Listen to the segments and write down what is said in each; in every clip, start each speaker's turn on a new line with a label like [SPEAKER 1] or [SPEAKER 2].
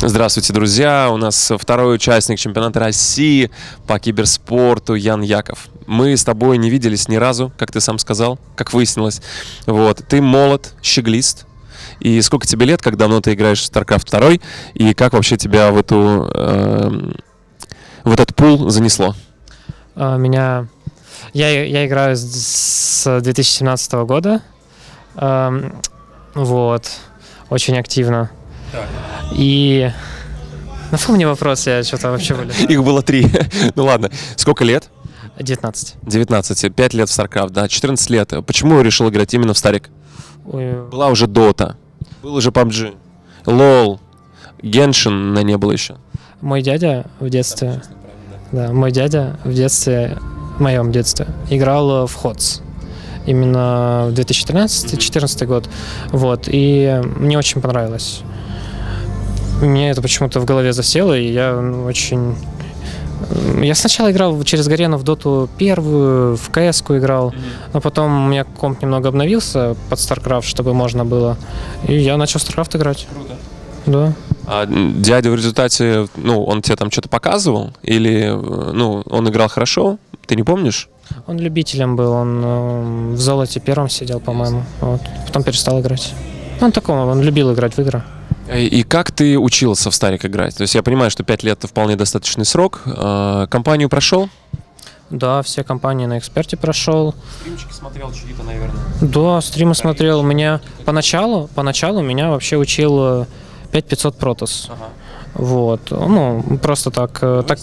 [SPEAKER 1] Здравствуйте, друзья! У нас второй участник чемпионата России по киберспорту Ян Яков. Мы с тобой не виделись ни разу, как ты сам сказал, как выяснилось. Вот. Ты молод, щеглист. И сколько тебе лет, как давно ты играешь в StarCraft 2, и как вообще тебя в эту э, в этот пул занесло?
[SPEAKER 2] А, Меня... Я, я играю с- с 2017 года. Эм, Вот. Очень активно. И... Напомни вопрос, я что-то вообще вылетел.
[SPEAKER 1] Их было три. ну ладно. Сколько лет?
[SPEAKER 2] 19.
[SPEAKER 1] 19. 5 лет в StarCraft, да, 14 лет. Почему решил играть именно в Старик?
[SPEAKER 2] Ой,
[SPEAKER 1] Была уже Dota, был уже PUBG, LOL, Genshin на не было еще.
[SPEAKER 2] Мой дядя в детстве... Да, мой дядя в детстве, в моем детстве, играл в ХОЦ. Именно в 2013-2014 год. Вот. И мне очень понравилось. Мне это почему-то в голове засело, и я ну, очень... Я сначала играл через Гарену в Доту первую, в кс играл, но потом у меня комп немного обновился под StarCraft, чтобы можно было. И я начал StarCraft играть.
[SPEAKER 1] Круто.
[SPEAKER 2] Да.
[SPEAKER 1] А дядя в результате, ну, он тебе там что-то показывал? Или, э, ну, он играл хорошо? Ты не помнишь?
[SPEAKER 2] Он любителем был, он э, в золоте первом сидел, по-моему. Вот. Потом перестал играть. Он такого, он любил играть в игры.
[SPEAKER 1] Э, И как ты учился в Старик играть? То есть я понимаю, что 5 лет это вполне достаточный срок. А, Компанию прошел?
[SPEAKER 2] Да, все компании на эксперте прошел.
[SPEAKER 1] Стримчики смотрел чьи-то, наверное.
[SPEAKER 2] Да, стримы смотрел. Меня поначалу, поначалу меня вообще учил э, 5500 Протос.
[SPEAKER 1] Ага.
[SPEAKER 2] Вот. Ну, просто так. э, так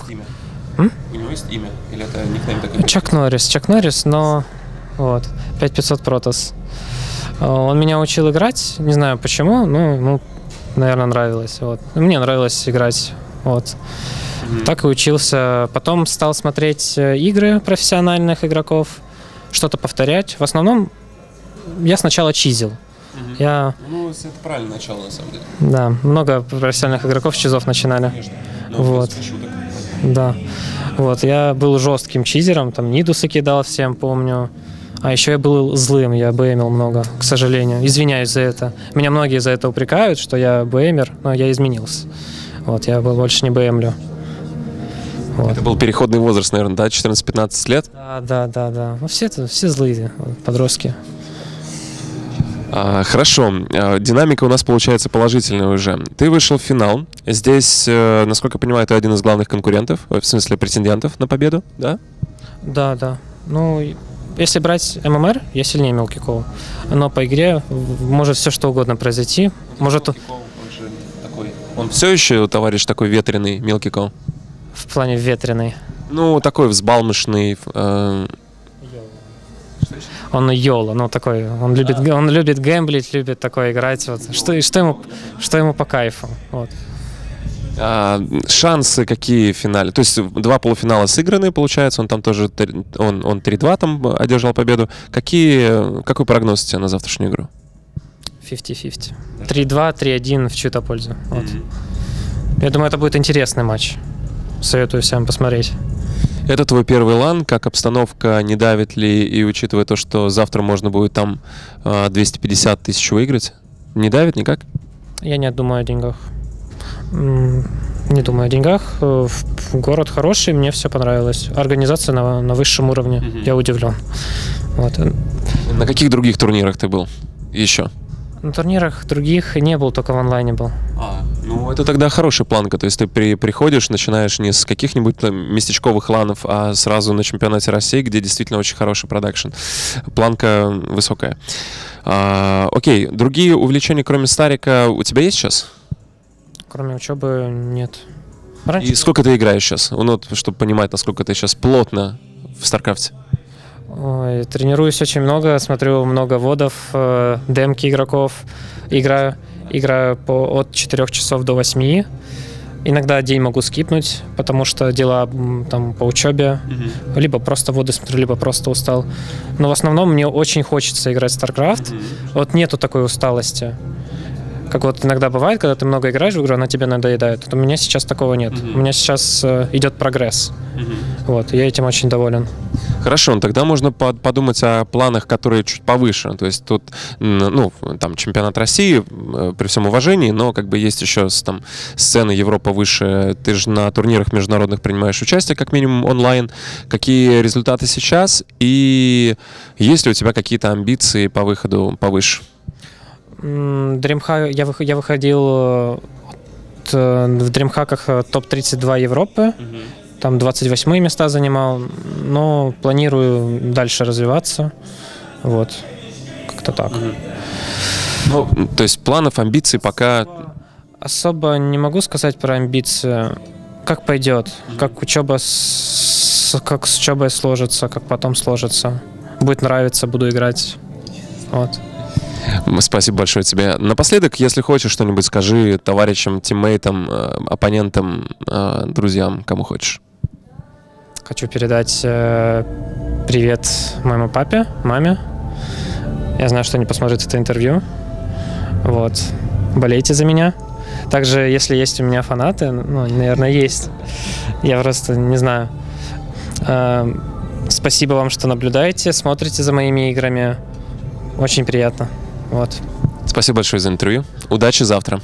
[SPEAKER 2] М?
[SPEAKER 1] У него есть имя? Или это никнейм такой?
[SPEAKER 2] Чак Норрис, Чак Норрис, но вот, 5500 Протос. Э, Он меня учил играть, не знаю почему, ну, ну наверное, нравилось. Вот. Мне нравилось играть. Вот. Так и учился. Потом стал смотреть э, игры профессиональных игроков, что-то повторять. В основном я сначала чизил. Я,
[SPEAKER 1] Ну, это правильное начало, на самом деле.
[SPEAKER 2] да, много профессиональных игроков с чизов начинали.
[SPEAKER 1] Ну,
[SPEAKER 2] Вот. Да. Вот, я был жестким чизером, там нидусы кидал всем, помню. А еще я был злым, я бэмил много, к сожалению. Извиняюсь за это. Меня многие за это упрекают, что я бэмер, но я изменился. Вот, я был- больше не бэмлю. Вот.
[SPEAKER 1] Это был переходный возраст, наверное, да? 14-15 лет?
[SPEAKER 2] Да, да, да, да. Ну, все, все злые подростки.
[SPEAKER 1] А, хорошо. А, Динамика у нас получается положительная уже. Ты вышел в финал. Здесь, э, насколько я понимаю, ты один из главных конкурентов, э, в смысле претендентов на победу, да?
[SPEAKER 2] Да, да. Ну, если брать ММР, я сильнее Мелкикова. Но по игре может все что угодно произойти. Может
[SPEAKER 1] Он все еще товарищ такой ветреный, мелкий кол?
[SPEAKER 2] в плане ветреный.
[SPEAKER 1] Ну, такой взбалмошный. э,
[SPEAKER 2] Он Йола, ну такой, он любит, он любит гэмблить, любит такое играть. Вот. Что, что, ему, что ему по кайфу. Вот.
[SPEAKER 1] А, шансы какие в финале? То есть два полуфинала сыграны, получается, он там тоже, он, он 3-2 там одержал победу. Какие, какой прогноз у тебя на завтрашнюю игру?
[SPEAKER 2] 50-50. 3-2, 3-1 в чью-то пользу. Вот. Я думаю, это будет интересный матч. Советую всем посмотреть.
[SPEAKER 1] Это твой первый лан, как обстановка, не давит ли, и учитывая то, что завтра можно будет там а, 250 тысяч выиграть, не давит никак?
[SPEAKER 2] Я не думаю о деньгах. Не думаю о деньгах. Э, Город хороший, мне все понравилось. Организация на, на высшем уровне.
[SPEAKER 1] Мгм.
[SPEAKER 2] Я удивлен. Вот.
[SPEAKER 1] На каких других турнирах ты был еще?
[SPEAKER 2] На турнирах других не был, только в онлайне был.
[SPEAKER 1] Ну, это тогда хорошая планка. То есть ты при, приходишь, начинаешь не с каких-нибудь там местечковых ланов, а сразу на чемпионате России, где действительно очень хороший продакшн. Планка высокая. А, окей, другие увлечения, кроме Старика, у тебя есть сейчас?
[SPEAKER 2] Кроме учебы нет. Раньше
[SPEAKER 1] И сколько ты играешь сейчас? Ну, вот, чтобы понимать, насколько ты сейчас плотно в Старкрафте.
[SPEAKER 2] Ой, тренируюсь очень много, смотрю много водов, э, демки игроков, играю, играю по, от 4 часов до 8. Иногда день могу скипнуть, потому что дела там по учебе, либо просто воды смотрю, либо просто устал. Но в основном мне очень хочется играть в StarCraft. Вот нету такой усталости. Как вот иногда бывает, когда ты много играешь в игру, она тебе надоедает. Вот у меня сейчас такого нет.
[SPEAKER 1] Мгм.
[SPEAKER 2] У меня сейчас э, идет прогресс. Вот, я этим очень доволен.
[SPEAKER 1] Хорошо, ну тогда можно под- подумать о планах, которые чуть повыше. То есть тут, ну, там чемпионат России, э, при всем уважении, но как бы есть еще там сцены Европа выше. Ты же на турнирах международных принимаешь участие, как минимум онлайн. Какие результаты сейчас? И есть ли у тебя какие-то амбиции по выходу повыше?
[SPEAKER 2] Dreamhack, я, вых- я выходил э, от, э, в дримхаках э, топ-32 Европы, там 28 места занимал, но планирую дальше развиваться, вот, как-то так.
[SPEAKER 1] Ну, то есть планов, амбиций пока...
[SPEAKER 2] Особо не могу сказать про амбиции, как пойдет, как учеба, с, как с учебой сложится, как потом сложится. Будет нравиться, буду играть, вот.
[SPEAKER 1] Спасибо большое тебе. Напоследок, если хочешь, что-нибудь скажи товарищам, тиммейтам, э, оппонентам, э, друзьям, кому хочешь.
[SPEAKER 2] Хочу передать э, привет моему папе, маме. Я знаю, что они посмотрят это интервью. Вот. Болейте за меня. Также, если есть у меня фанаты, ну, наверное, есть. Я просто не знаю. Спасибо вам, что наблюдаете, смотрите за моими играми. Очень приятно. Вот.
[SPEAKER 1] Спасибо большое за интервью. Удачи завтра.